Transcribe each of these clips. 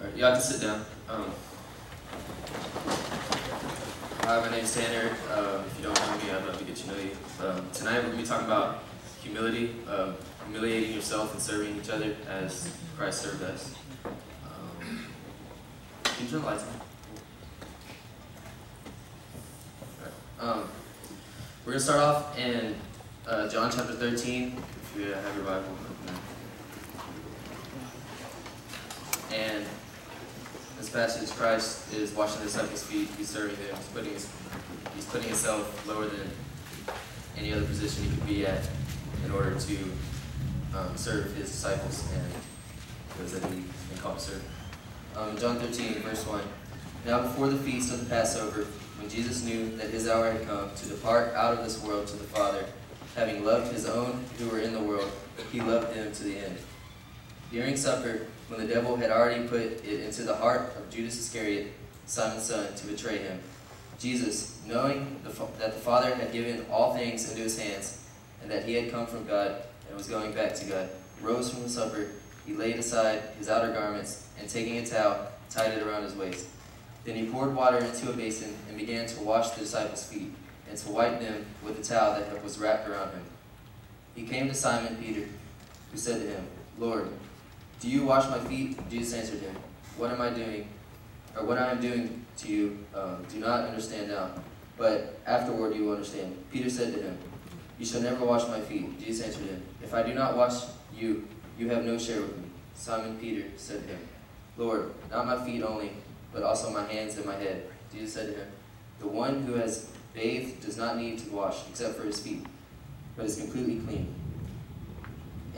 Alright, y'all can sit down. Um, hi, my name's Tanner. Um, if you don't know me, I'd love to get to know you. Um, tonight we're going to be talking about humility, um, humiliating yourself and serving each other as Christ served us. Um, you turn the lights on? Um, we're going to start off in uh, John chapter 13. If you have your Bible, open there. And this passage, Christ is washing the disciples' feet. He's serving them. He's putting his, he's putting himself lower than any other position he could be at in order to um, serve his disciples and those that he been called to serve. Um, John 13, verse 1. Now before the feast of the Passover, when Jesus knew that his hour had come to depart out of this world to the Father, having loved his own who were in the world, he loved them to the end. During supper, when the devil had already put it into the heart of Judas Iscariot, Simon's son, to betray him, Jesus, knowing the, that the Father had given all things into his hands, and that he had come from God and was going back to God, rose from the supper. He laid aside his outer garments, and taking a towel, tied it around his waist. Then he poured water into a basin and began to wash the disciples' feet, and to wipe them with the towel that was wrapped around him. He came to Simon Peter, who said to him, Lord, do you wash my feet? Jesus answered him, What am I doing, or what I am doing to you, um, do not understand now, but afterward you will understand. Peter said to him, You shall never wash my feet. Jesus answered him, If I do not wash you, you have no share with me. Simon Peter said to him, Lord, not my feet only, but also my hands and my head. Jesus said to him, The one who has bathed does not need to wash except for his feet, but is completely clean.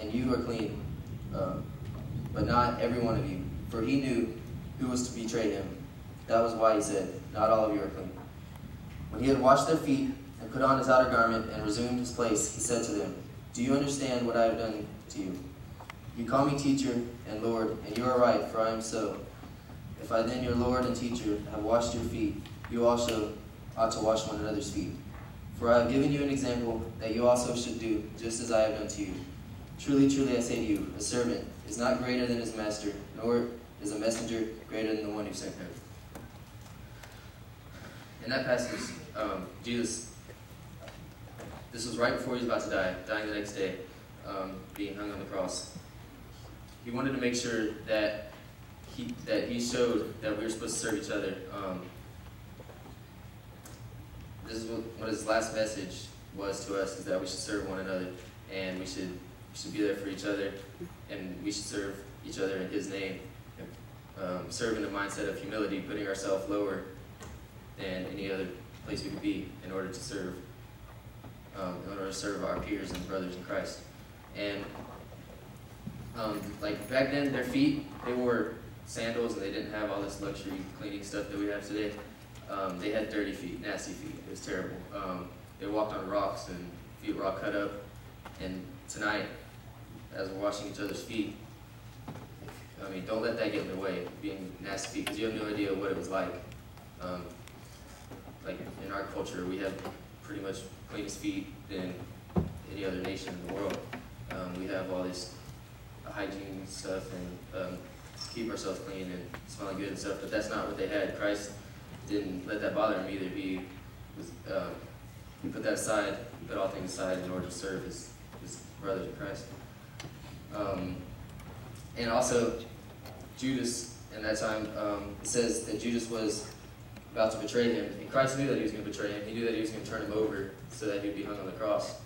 And you are clean. Um, but not every one of you. For he knew who was to betray him. That was why he said, Not all of you are clean. When he had washed their feet and put on his outer garment and resumed his place, he said to them, Do you understand what I have done to you? You call me teacher and Lord, and you are right, for I am so. If I then, your Lord and teacher, have washed your feet, you also ought to wash one another's feet. For I have given you an example that you also should do, just as I have done to you. Truly, truly, I say to you, a servant is not greater than his master, nor is a messenger greater than the one who sent him. In that passage, um, Jesus, this was right before he was about to die, dying the next day, um, being hung on the cross. He wanted to make sure that he that he showed that we were supposed to serve each other. Um, this is what, what his last message was to us: is that we should serve one another, and we should we should be there for each other, and we should serve each other in His name. Um, serve in the mindset of humility, putting ourselves lower than any other place we could be in order to serve, um, in order to serve our peers and brothers in Christ. And um, like back then, their feet they wore sandals and they didn't have all this luxury cleaning stuff that we have today. Um, they had dirty feet, nasty feet. It was terrible. Um, they walked on rocks and feet were all cut up. And tonight, as we're washing each other's feet, I mean, don't let that get in the way, being nasty because you have no idea what it was like. Um, like in our culture, we have pretty much cleanest feet than any other nation in the world. Um, we have all this hygiene stuff and um, keep ourselves clean and smelling good and stuff, but that's not what they had. Christ didn't let that bother him either. He was uh, he put that aside, he put all things aside in order to serve his, his brothers in Christ. Um, and also, Judas, in that time, um, says that Judas was about to betray him. And Christ knew that he was going to betray him. He knew that he was going to turn him over so that he'd be hung on the cross.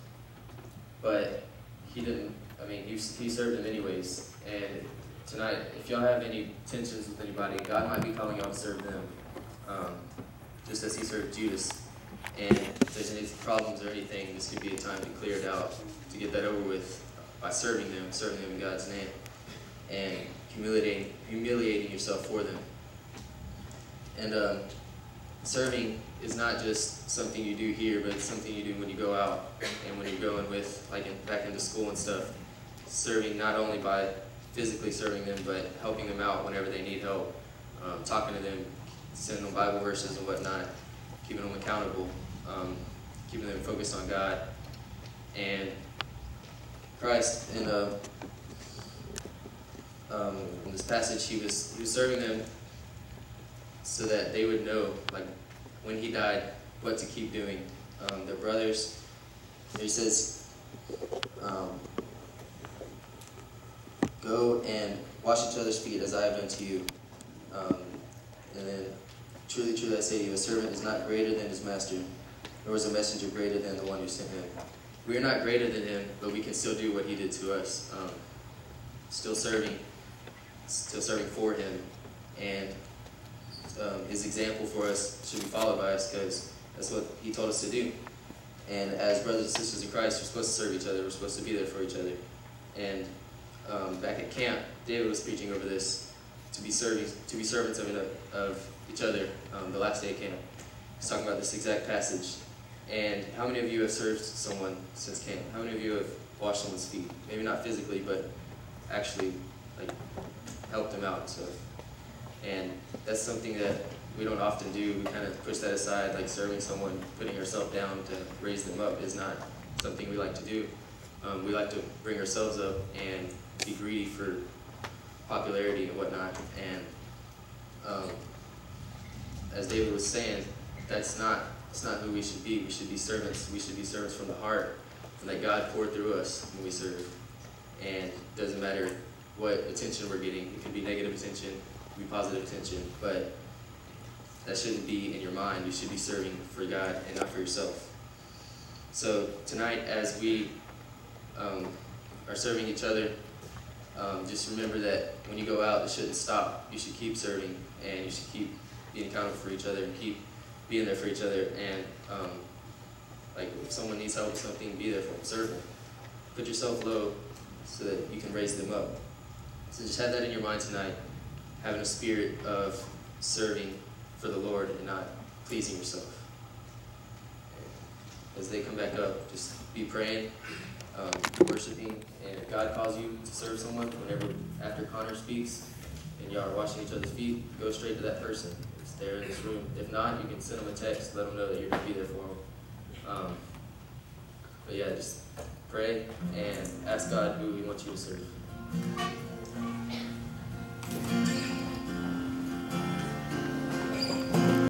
But he didn't, I mean, he, he served him anyways. And tonight, if y'all have any tensions with anybody, God might be calling y'all to serve them. Um, just as he served Judas. And if there's any problems or anything, this could be a time to clear it out, to get that over with by serving them, serving them in God's name, and humiliating, humiliating yourself for them. And um, serving is not just something you do here, but it's something you do when you go out and when you're going with, like, in, back into school and stuff. Serving not only by physically serving them, but helping them out whenever they need help, um, talking to them, sending them Bible verses and whatnot, keeping them accountable, um, keeping them focused on God. And Christ in uh, um, in this passage, he was he was serving them so that they would know, like when he died, what to keep doing. Um, their brothers. He says, um, "Go and wash each other's feet, as I have done to you." Um, and then, truly, truly, I say to you, a servant is not greater than his master, nor is a messenger greater than the one who sent him. We are not greater than him, but we can still do what he did to us. Um, still serving, still serving for him, and um, his example for us should be followed by us because that's what he told us to do. And as brothers and sisters in Christ, we're supposed to serve each other. We're supposed to be there for each other. And um, back at camp, David was preaching over this to be serving, to be servants of, of each other. Um, the last day of camp, he's talking about this exact passage. And how many of you have served someone since camp? How many of you have washed someone's feet? Maybe not physically, but actually, like, helped them out. So, and that's something that we don't often do. We kind of push that aside, like serving someone, putting ourselves down to raise them up is not something we like to do. Um, we like to bring ourselves up and be greedy for popularity and whatnot. And um, as David was saying, that's not that's not who we should be. We should be servants. We should be servants from the heart, and that God poured through us when we serve. And it doesn't matter what attention we're getting. It could be negative attention, it could be positive attention, but that shouldn't be in your mind. You should be serving for God and not for yourself. So tonight, as we um, are serving each other, um, just remember that when you go out, it shouldn't stop. You should keep serving, and you should keep being accountable for each other, and keep being there for each other. And um, like, if someone needs help with something, be there for them. Serve them. Put yourself low so that you can raise them up. So just have that in your mind tonight, having a spirit of serving for the Lord and not pleasing yourself. As they come back up, just be praying, um, worshiping, and if God calls you to serve someone, whenever after Connor speaks and y'all are washing each other's feet, go straight to that person. In this room. If not, you can send them a text, let them know that you're going to be there for them. Um, but yeah, just pray and ask God who He wants you to serve.